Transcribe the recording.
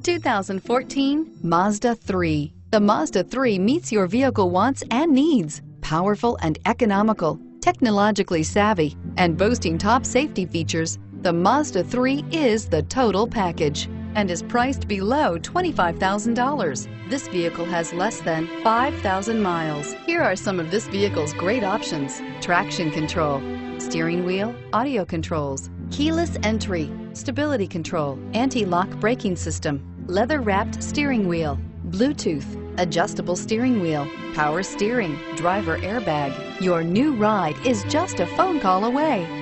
2014 Mazda 3. The Mazda 3 meets your vehicle wants and needs. Powerful and economical, technologically savvy, and boasting top safety features, the Mazda 3 is the total package and is priced below $25,000. This vehicle has less than 5,000 miles. Here are some of this vehicle's great options. Traction control, steering wheel, audio controls, keyless entry, stability control, anti-lock braking system, leather-wrapped steering wheel, Bluetooth, adjustable steering wheel, power steering, driver airbag. Your new ride is just a phone call away.